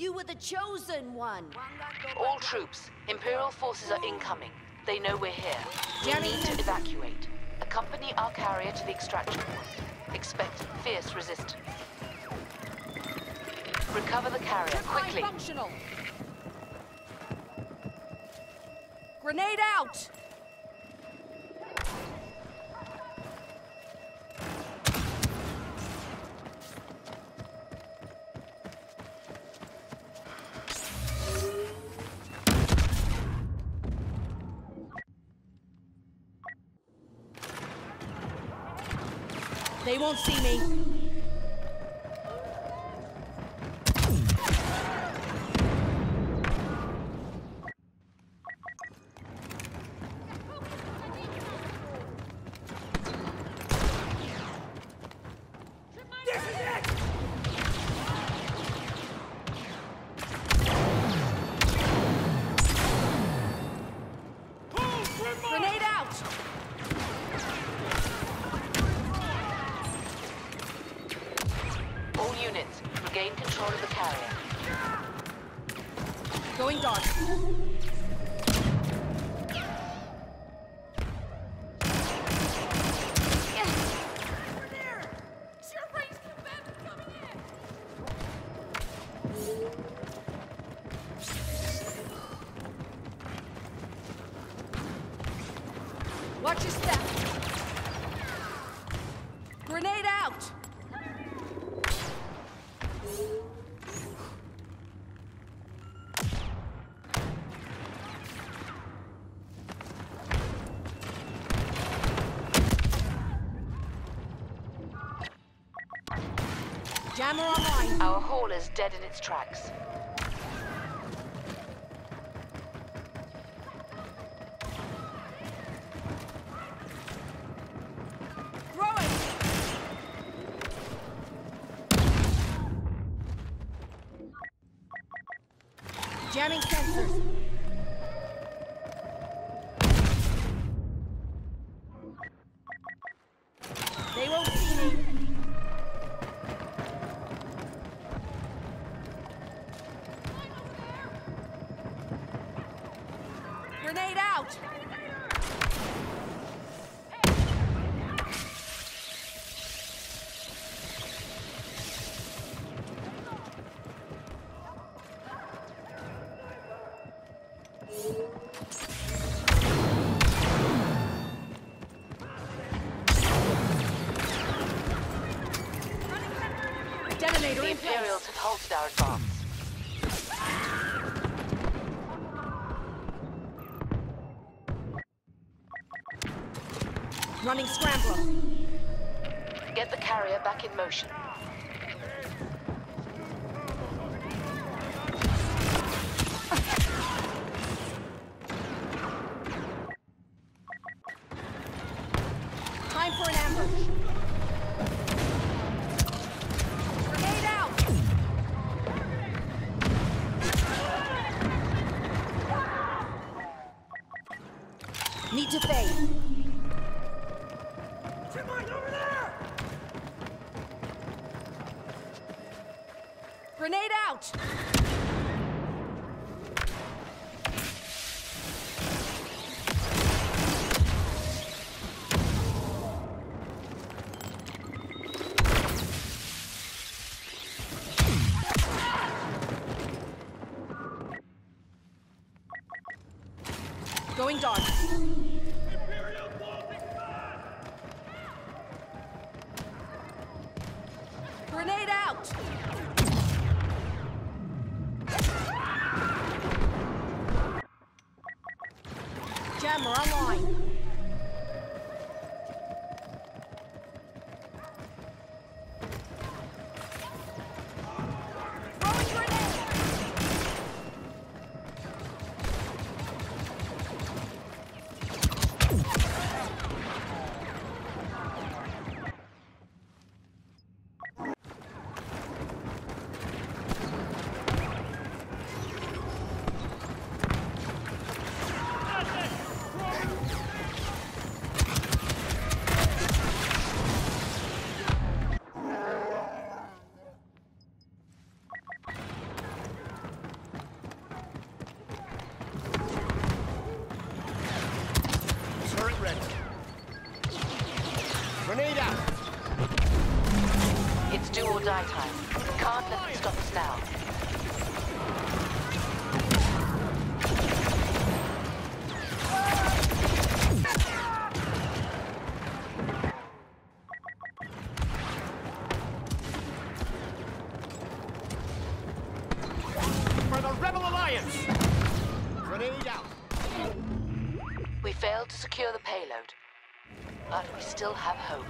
You were the chosen one. All troops, Imperial forces are incoming. They know we're here. We need to evacuate. Accompany our carrier to the extraction point. Expect fierce resistance. Recover the carrier, quickly. Grenade out! Won't see me. Watch your step. Grenade out! Jammer online. Our haul is dead in its tracks. Jamming sensors. Detonator The. Imperials have halted our advance. Running scrambler. Get the carrier back in motion. Need to fade. Grenade out! Going dark. Jammer online. ready. Grenade out! It's do or die time. Can't let them stop us now. Failed to secure the payload, but we still have hope.